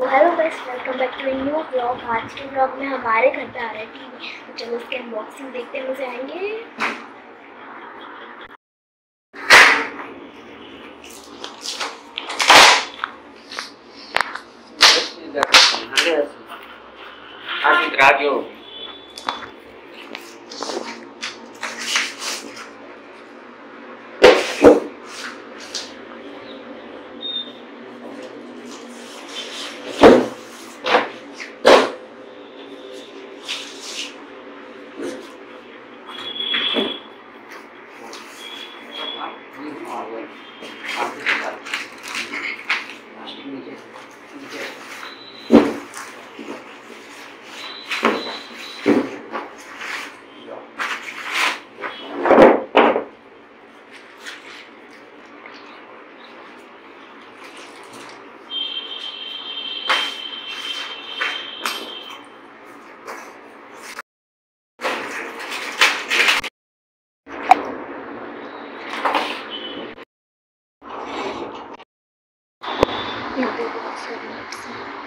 Hello guys, welcome back to new blog आज के blog में हमारे घर पे आ रहे टीवी। तो चलो उसके अनबॉक्सिंग देखते हैं मुझे आएँगे। आज rádio. Mobil.